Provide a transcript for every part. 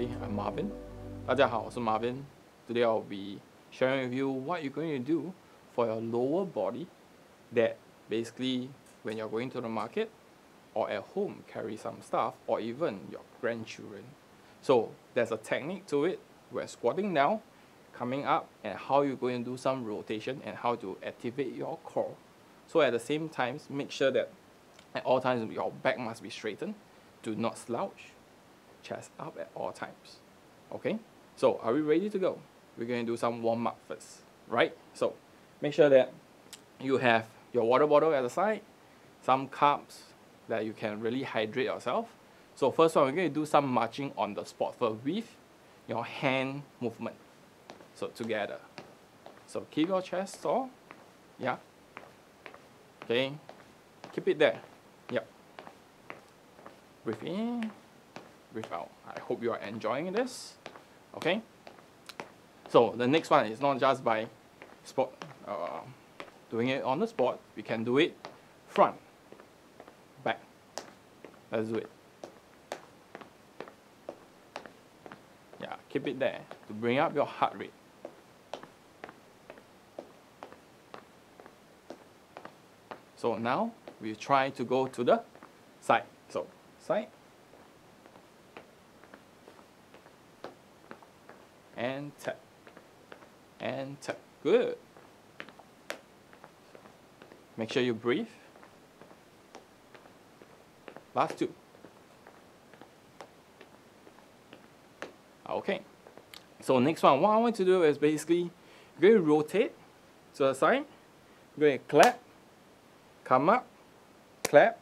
everybody. I'm Marvin. 大家好，我是 Marvin. Today I'll be sharing with you what you're going to do for your lower body that basically when you're going to the market or at home carry some stuff or even your grandchildren. So there's a technique to it. We're squatting down, coming up and how you're going to do some rotation and how to activate your core. So at the same time, make sure that at all times your back must be straightened. Do not slouch. Chest up at all times. Okay? So are we ready to go? We're going to do some warm up first, right? So make sure that you have your water bottle at the side, some cups that you can really hydrate yourself. So first one, we're going to do some marching on the spot first with your hand movement. So together. So keep your chest tall. Yeah. Okay. Keep it there. Yep. Breathe in, breathe out. I hope you are enjoying this. Okay. So the next one is not just by spot, uh, doing it on the spot. We can do it front, back. Let's do it. Yeah, keep it there to bring up your heart rate. So now we try to go to the side. So side and tap and tap. Good. Make sure you breathe. Last two. Okay. So next one, what I want to do is basically going to rotate to the side. Going to clap, come up, clap,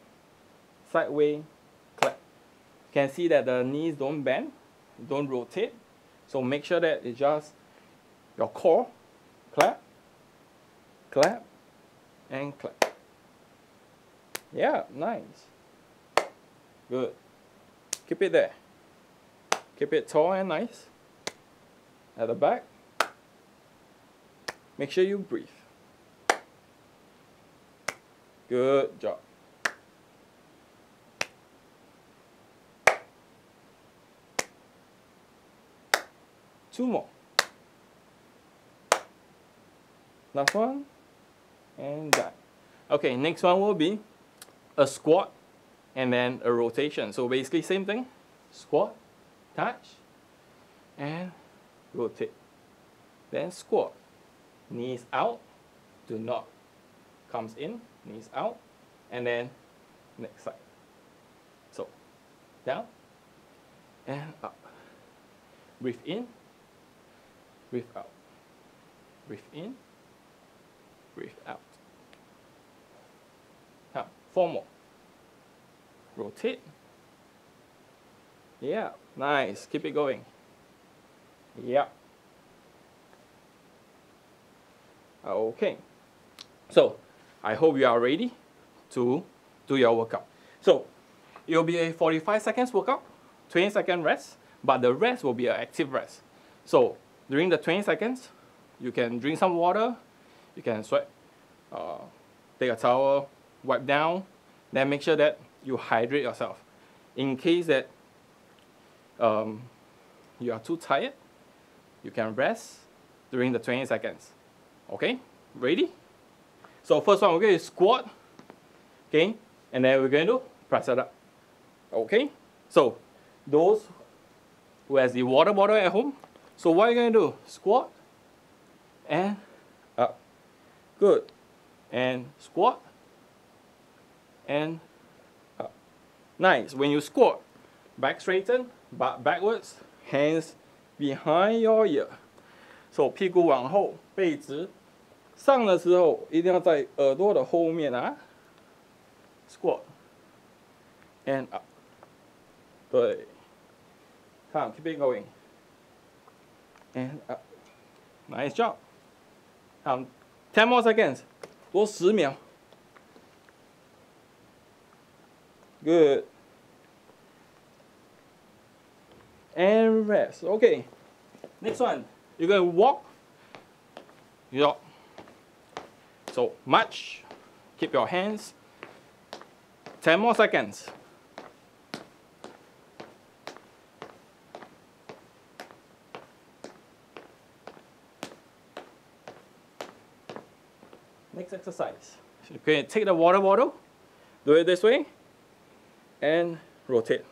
sideways, clap. You can see that the knees don't bend, don't rotate. So make sure that it's just your core, clap, clap, and clap. Yeah, nice. Good. Keep it there. Keep it tall and nice. At the back. Make sure you breathe. Good job. Two more. Last one. And done. Okay, next one will be a squat and then a rotation. So basically same thing. Squat, touch, and rotate. Then squat. Knees out. Do not comes in. Knees out. And then next side. So down and up. Breathe in. Breathe out. Breathe in. Breathe out. Now, four more. Rotate. Yeah, nice. Keep it going. Yeah. Okay. So, I hope you are ready to do your workout. So, it will be a 45 seconds workout, 20 second rest, but the rest will be an active rest. So, during the 20 seconds, you can drink some water, you can sweat, uh, take a towel, wipe down, then make sure that you hydrate yourself. In case that um, you are too tired, you can rest during the 20 seconds. Okay, ready? So first one, we're going to squat, okay, and then we're going to press it up. Okay, so those who has the water bottle at home, so what are you going to do? Squat and up. Good. And squat and up. Nice. When you squat, back straighten, butt backwards, hands behind your ear. So 屁股往后，背直。上的时候一定要在耳朵的后面啊。Squat and up. 对。Come, keep it going. And up. Nice job. Um, 10 more seconds. 多十秒。Good. And rest. Okay. Next one. You're going to walk. Yup. So march. Keep your hands. 10 more seconds. Exercise. Okay, take the water bottle, do it this way, and rotate.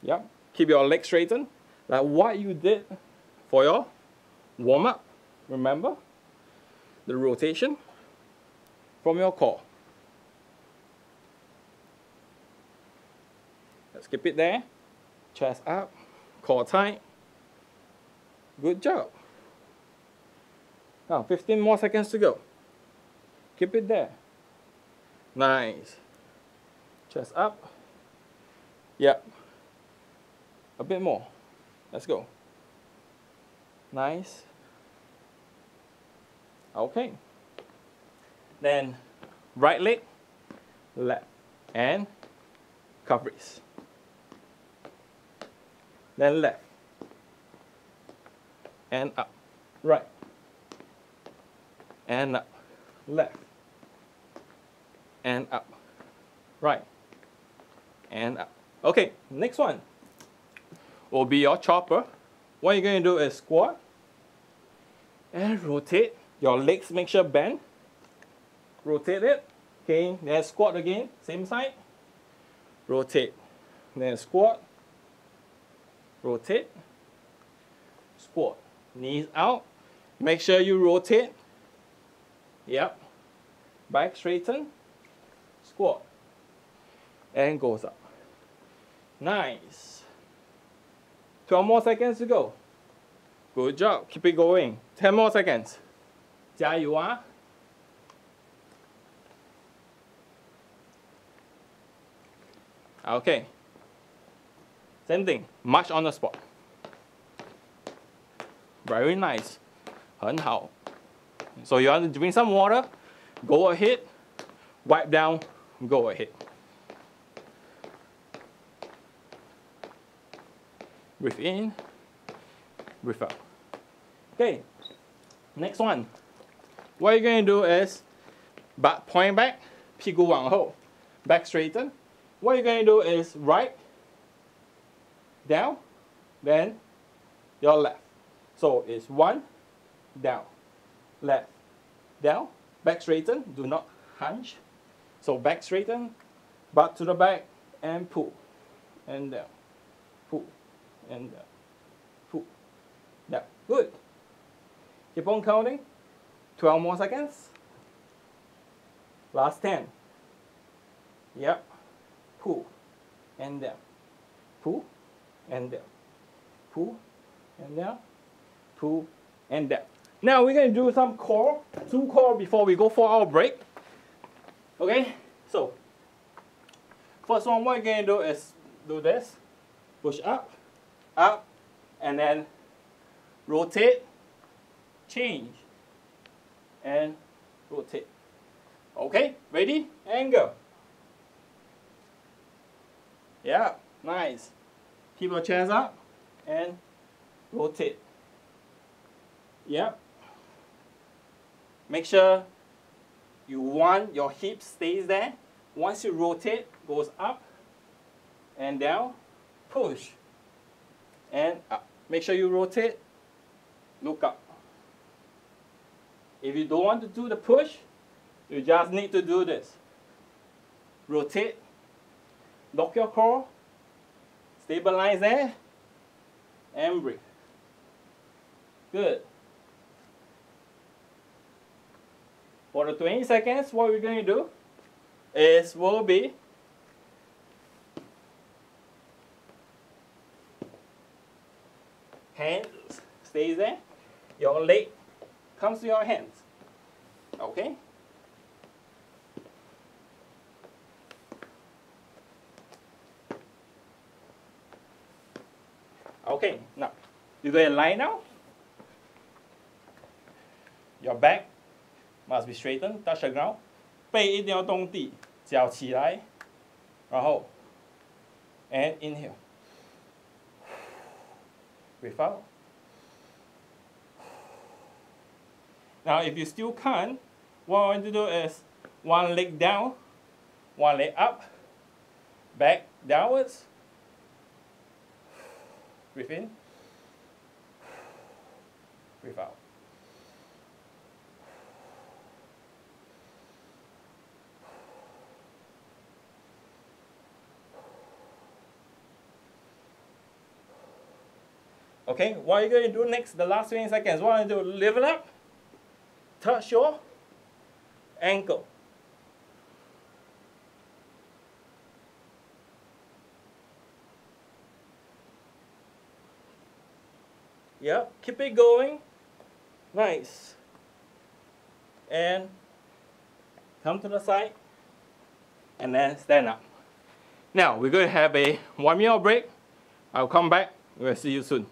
Yep. Keep your legs straightened, like what you did for your warm up. Remember the rotation from your core. Let's keep it there. Chest up, core tight. Good job. Now 15 more seconds to go. Keep it there. Nice. Chest up. Yep. A bit more. Let's go. Nice. Okay. Then right leg, left, and calf raise. Then left, and up, right, and up, left, and up, right, and up. Okay, next one will be your chopper. What you're going to do is squat and rotate. Your legs make sure bend. Rotate it. Okay, then squat again, same side. Rotate. Then squat. Rotate. Squat. Knees out. Make sure you rotate. Yep. Back straighten Squat. And goes up. Nice. 12 more seconds to go. Good job. Keep it going. 10 more seconds. 加油啊！Okay. Same thing. March on the spot. Very nice. 很好. So you want to drink some water? Go ahead. Wipe down. Go ahead. Breathe in. Breathe out. Okay. Next one. What you're going to do is back point back, 屁股往后, back straighten. What you're going to do is right, down, then your left. So it's one, down, left, down, back straighten, do not hunch. so back straighten, back to the back, and pull, and down, pull, and down, pull, down. Good. Keep on counting. 12 more seconds. Last 10. Yep. Pull and down. Pull and down. Pull and down. Pull and down. Now we're going to do some core, two core before we go for our break. Okay, so first one, going to do is do this. Push up, up, and then rotate, change, and rotate. Okay, ready? And go. Yeah, nice. Keep your chest up and rotate. Yep. Make sure you want your hip stays there. Once you rotate, goes up and down, push and up. Make sure you rotate, look up. If you don't want to do the push, you just need to do this. Rotate, lock your core, stabilize there, and breathe. Good. For the 20 seconds, what we're going to do is will be hands stays there, your leg comes to your hands. Okay? Okay, now you're going to lie now. Your back must be straightened, touch the ground. 背一定要动地，脚起来，然后 and inhale. Breathe out. Now, if you still can't, what I want to do is one leg down, one leg up, back downwards. Breathe in. Breathe out. Okay, what are you going to do next? The last 20 seconds. What are you going to do? Level up. Touch your ankle. Yep, keep it going. Nice. And come to the side and then stand up. Now we're going to have a one minute break. I'll come back. We'll see you soon.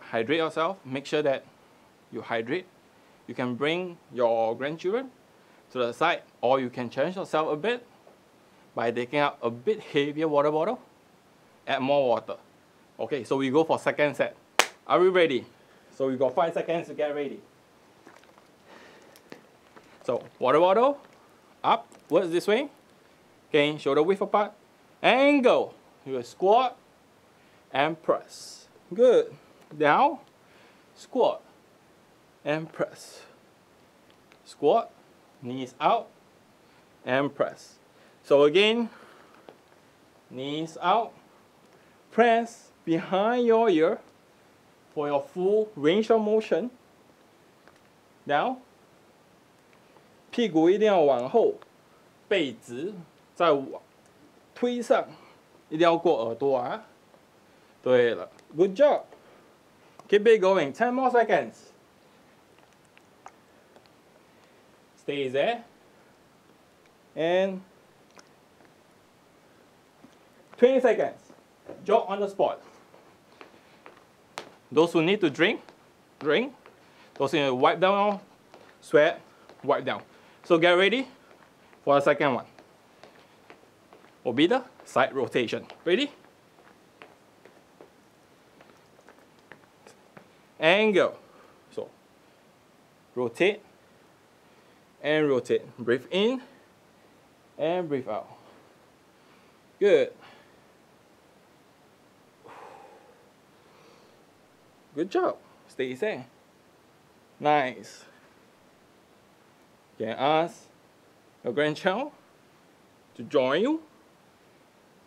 Hydrate yourself. Make sure that you hydrate. You can bring your grandchildren to the side, or you can challenge yourself a bit by taking out a bit heavier water bottle. Add more water. Okay, so we go for second set. Are we ready? So we got five seconds to get ready. So water bottle, up, words this way. Okay, shoulder width apart, and go. You squat and press. Good. Down, squat and press. Squat, knees out and press. So again, knees out, press behind your ear for your full range of motion. Down，屁股一定要往后，背直，再往推上。一定要过耳朵啊！对了，Good job. Keep it going. Ten more seconds. Stay there. And 20 seconds. Jog on the spot. Those who need to drink, drink. Those who need to wipe down sweat, wipe down. So get ready for the second one. The side rotation. Ready? And go. So, rotate and rotate. Breathe in and breathe out. Good. Good job. Stay there. Nice. You can ask your grandchild to join you.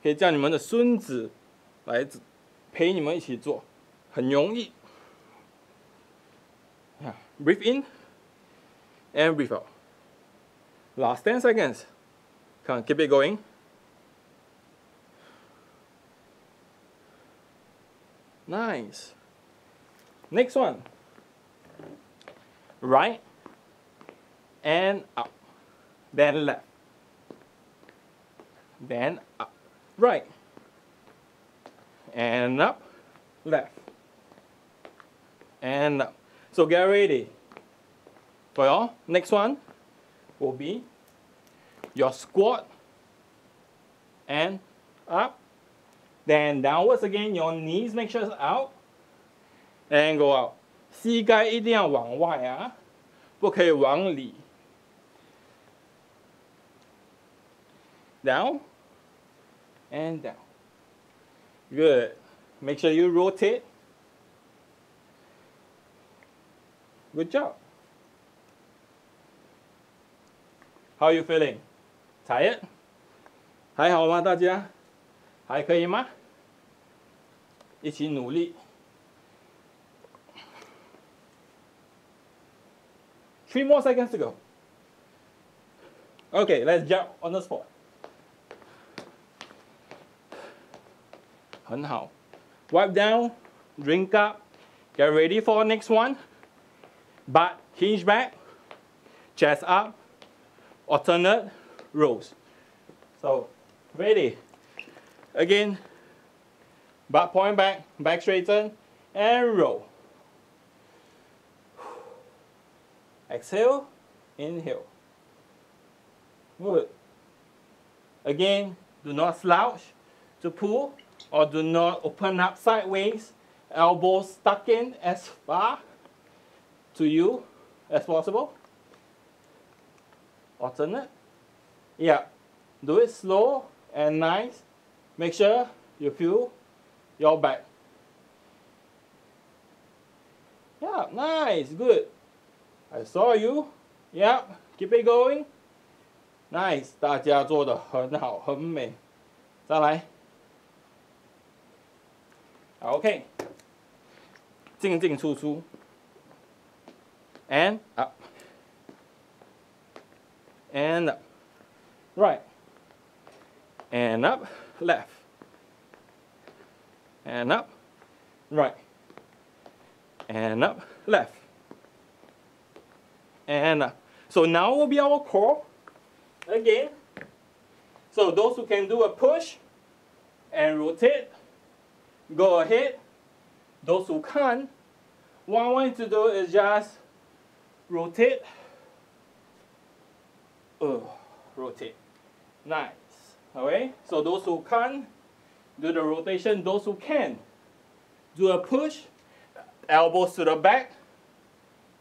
可以叫你们的孙子来陪你们一起做，很容易。 Breathe in and breathe out. Last 10 seconds. Come on, keep it going. Nice. Next one. Right and up. Then left. Then up. Right. And up. Left. And up. So get ready. For your next one will be your squat and up. Then downwards again, your knees make sure it's out. And go out. 膝盖一定要往外啊，不可以往里。Down and down. Good. Make sure you rotate. Good job. How are you feeling? Tired? 还好吗？大家还可以吗？一起努力。Three more seconds to go. Okay, let's jump on the spot. 很好。Wipe down, drink up, get ready for next one. Butt hinge back, chest up, alternate rows. So, ready. Again, butt point back, back straighten, and roll. Exhale, inhale. Good. Again, do not slouch to pull or do not open up sideways. Elbows stuck in as far to you as possible. Alternate. Yeah. Do it slow and nice. Make sure you feel your back. Yeah, nice, good. I saw you. Yeah, keep it going. Nice，大家做的很好，很美。再来。OK，进进出出 ，and up. And up, right. And up left. And up right. And up left. And up. So now will be our core again. So those who can do a push and rotate go ahead. Those who can't, what I want you to do is just rotate. Uh, rotate. Nice. Okay? So those who can't, do the rotation. Those who can, do a push, elbows to the back,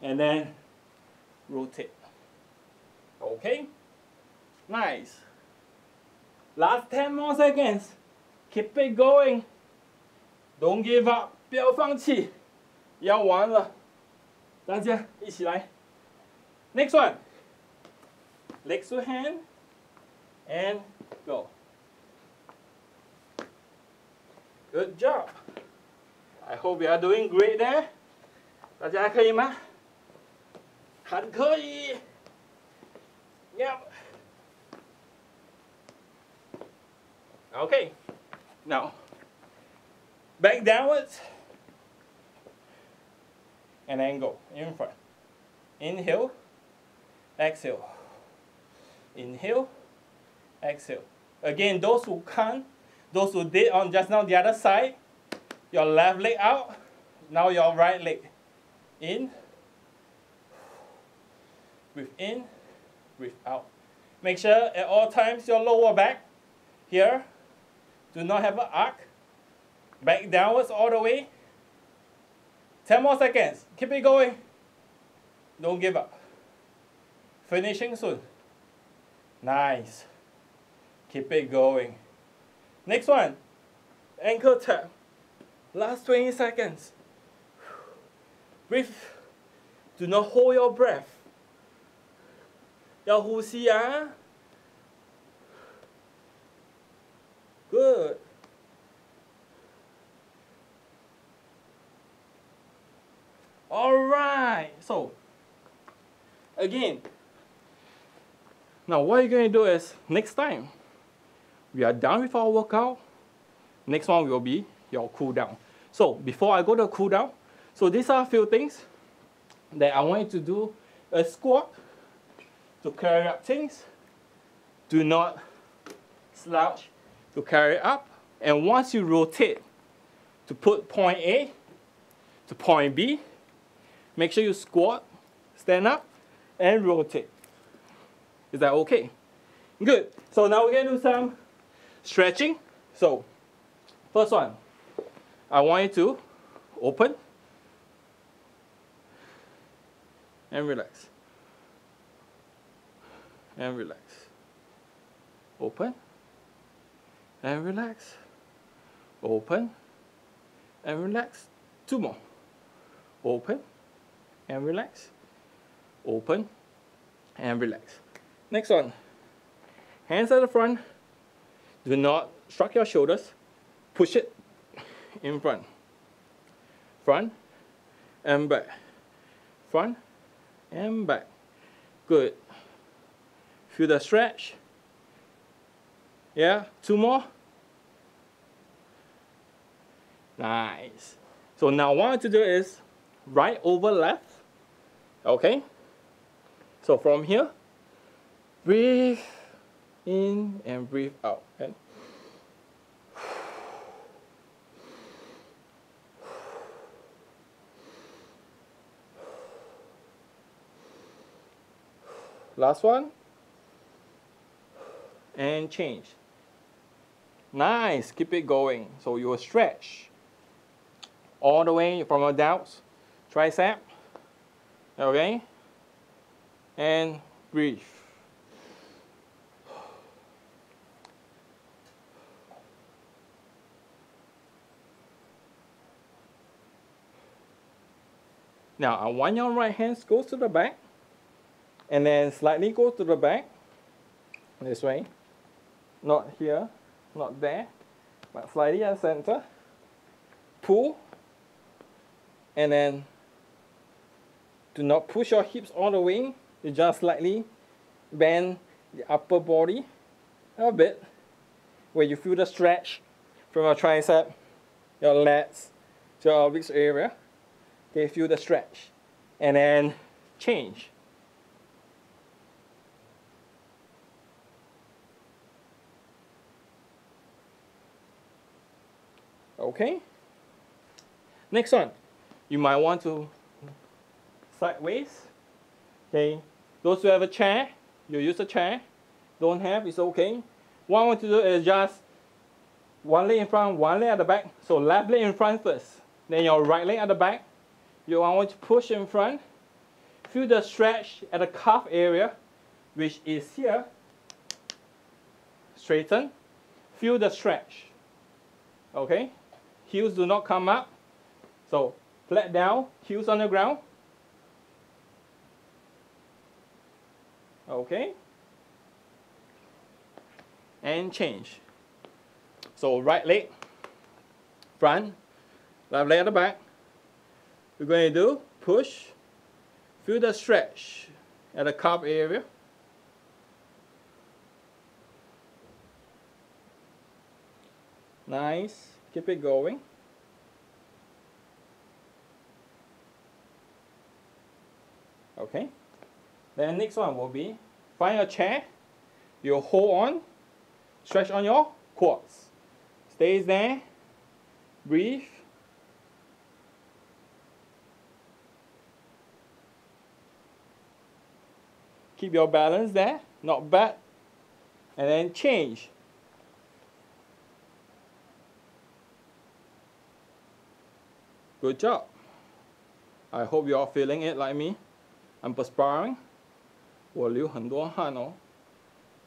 and then rotate. Okay? Nice. Last 10 more seconds. Keep it going. Don't give up，不要放弃，要完了，大家一起来。 Next one, legs to hand, and go. Good job. I hope you are doing great there. 大家可以吗？很可以。Yep. Okay. Now back downwards, and then go in front. Inhale, exhale. Inhale, exhale. Again, those who can't, those who did on just now the other side, your left leg out, now your right leg. In, breathe in, breathe out. Make sure at all times your lower back here do not have an arc Back downwards all the way. 10 more seconds. Keep it going. Don't give up. Finishing soon. Nice. Keep it going. Next one. Ankle tap. Last 20 seconds. Breathe. Do not hold your breath. 要呼吸啊。Good. Alright, so again, now what you're going to do is next time we are done with our workout, next one will be your cool down. So before I go to cool down, so these are a few things that I want you to do a squat to carry up things. Do not slouch to carry up. And once you rotate to put point A to point B, Make sure you squat, stand up, and rotate. Is that okay? Good. So now we're going to do some stretching. So, first one, I want you to open and relax. And relax. Open and relax. Open and relax. Two more. Open and relax. Open and relax. Next one. Hands at the front. Do not shrug your shoulders. Push it in front. Front and back. Front and back. Good. Feel the stretch. Yeah, two more. Nice. So now what I want to do is right over left. Okay? So from here, breathe in and breathe out. Okay? Last one. And change. Nice. Keep it going. So you will stretch all the way from your delts, tricep. Okay? And breathe. Now, uh, I want your right hand goes to the back and then slightly go to the back this way. Not here not there but slightly at center. Pull and then do not push your hips all the way. You just slightly bend the upper body a bit where you feel the stretch from your tricep your lats to your obliques area okay feel the stretch and then change Okay. Next one, you might want to sideways. Okay. Those who have a chair, you use a chair. Don't have, it's okay. What I want to do is just one leg in front, one leg at the back. So left leg in front first. Then your right leg at the back. You want to push in front. Feel the stretch at the calf area, which is here. Straighten. Feel the stretch. Okay heels do not come up. So flat down, heels on the ground. Okay. And change. So right leg, front, left leg at the back. We're going to do push, feel the stretch at the calf area. Nice. Keep it going. Okay. Then next one will be find a chair. You hold on. Stretch on your quads. Stays there. Breathe keep your balance there not bad and then change Good job. I hope you are feeling it like me. I'm perspiring. 我流很多汗哦。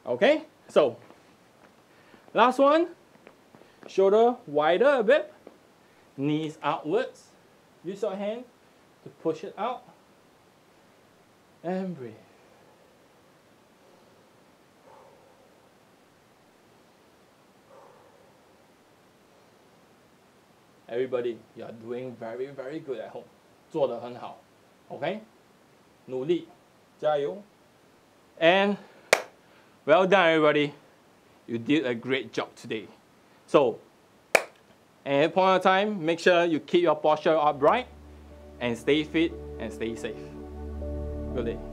Okay, so last one. Shoulder wider a bit. Knees outwards. Use your hand to push it out. And breathe. Everybody, you are doing very very good at home，做得很好，OK，努力，加油，and well done everybody, you did a great job today. So, at any point of time, make sure you keep your posture upright and stay fit and stay safe. Good day.